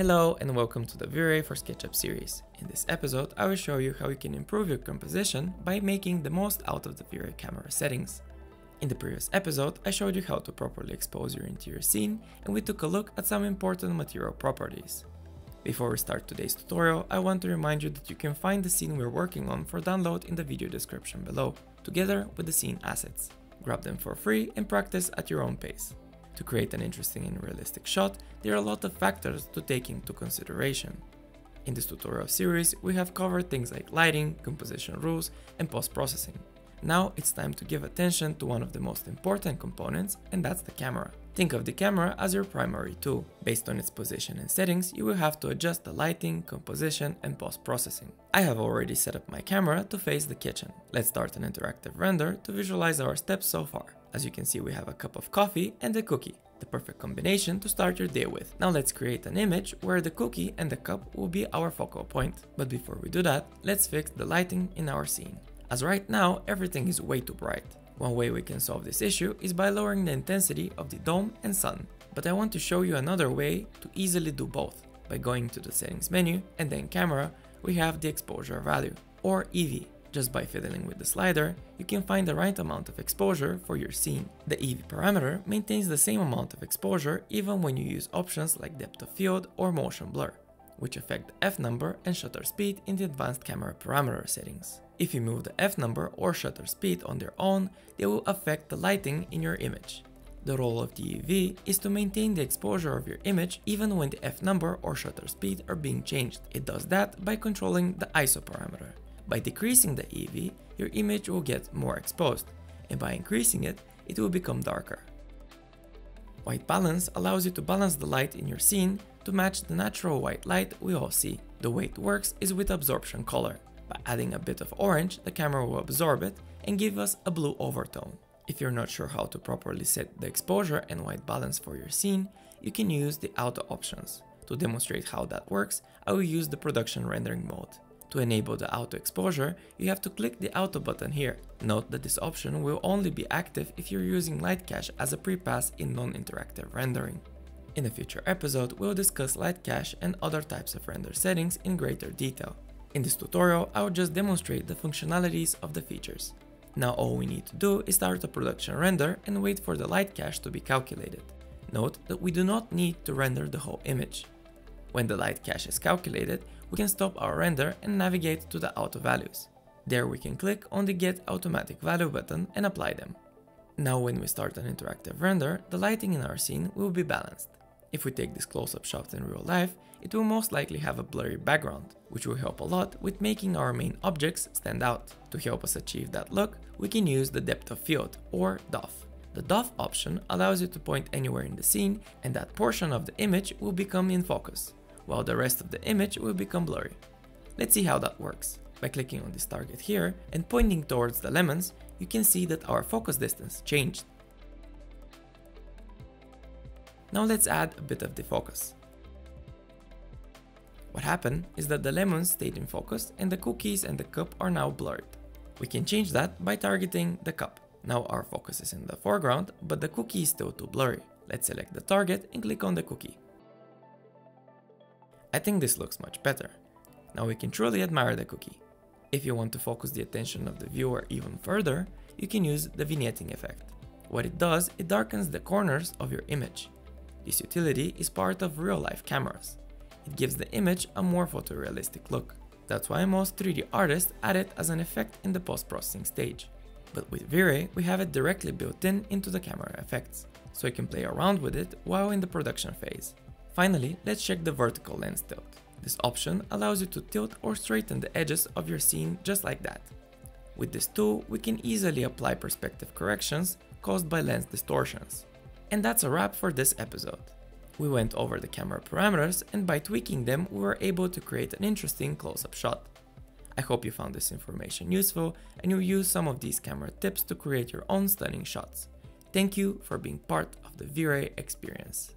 Hello and welcome to the V-Ray for SketchUp series. In this episode, I will show you how you can improve your composition by making the most out of the V-Ray camera settings. In the previous episode, I showed you how to properly expose your interior scene and we took a look at some important material properties. Before we start today's tutorial, I want to remind you that you can find the scene we're working on for download in the video description below, together with the scene assets. Grab them for free and practice at your own pace. To create an interesting and realistic shot, there are a lot of factors to take into consideration. In this tutorial series, we have covered things like lighting, composition rules, and post-processing. Now it's time to give attention to one of the most important components, and that's the camera. Think of the camera as your primary tool. Based on its position and settings, you will have to adjust the lighting, composition, and post-processing. I have already set up my camera to face the kitchen. Let's start an interactive render to visualize our steps so far. As you can see, we have a cup of coffee and a cookie, the perfect combination to start your day with. Now let's create an image where the cookie and the cup will be our focal point. But before we do that, let's fix the lighting in our scene. As right now, everything is way too bright. One way we can solve this issue is by lowering the intensity of the dome and sun. But I want to show you another way to easily do both. By going to the settings menu and then camera, we have the exposure value, or EV. Just by fiddling with the slider, you can find the right amount of exposure for your scene. The EV parameter maintains the same amount of exposure even when you use options like depth of field or motion blur, which affect the f-number and shutter speed in the advanced camera parameter settings. If you move the f-number or shutter speed on their own, they will affect the lighting in your image. The role of the EV is to maintain the exposure of your image even when the f-number or shutter speed are being changed. It does that by controlling the ISO parameter. By decreasing the EV, your image will get more exposed, and by increasing it, it will become darker. White balance allows you to balance the light in your scene to match the natural white light we all see. The way it works is with absorption color. By adding a bit of orange, the camera will absorb it and give us a blue overtone. If you're not sure how to properly set the exposure and white balance for your scene, you can use the auto options. To demonstrate how that works, I will use the production rendering mode. To enable the auto exposure, you have to click the auto button here. Note that this option will only be active if you're using Light Cache as a prepass in non-interactive rendering. In a future episode, we'll discuss Light Cache and other types of render settings in greater detail. In this tutorial, I will just demonstrate the functionalities of the features. Now all we need to do is start a production render and wait for the light cache to be calculated. Note that we do not need to render the whole image. When the light cache is calculated, we can stop our render and navigate to the auto values. There we can click on the get automatic value button and apply them. Now when we start an interactive render, the lighting in our scene will be balanced. If we take this close-up shot in real life, it will most likely have a blurry background, which will help a lot with making our main objects stand out. To help us achieve that look, we can use the depth of field, or DOF. The DOF option allows you to point anywhere in the scene and that portion of the image will become in focus while the rest of the image will become blurry. Let's see how that works. By clicking on this target here and pointing towards the lemons, you can see that our focus distance changed. Now let's add a bit of defocus. What happened is that the lemons stayed in focus and the cookies and the cup are now blurred. We can change that by targeting the cup. Now our focus is in the foreground, but the cookie is still too blurry. Let's select the target and click on the cookie. I think this looks much better. Now we can truly admire the cookie. If you want to focus the attention of the viewer even further, you can use the vignetting effect. What it does, it darkens the corners of your image. This utility is part of real-life cameras. It gives the image a more photorealistic look. That's why most 3D artists add it as an effect in the post-processing stage. But with V-Ray, we have it directly built in into the camera effects, so you can play around with it while in the production phase. Finally, let's check the vertical lens tilt. This option allows you to tilt or straighten the edges of your scene just like that. With this tool, we can easily apply perspective corrections caused by lens distortions. And that's a wrap for this episode. We went over the camera parameters and by tweaking them we were able to create an interesting close-up shot. I hope you found this information useful and you'll use some of these camera tips to create your own stunning shots. Thank you for being part of the V-Ray experience.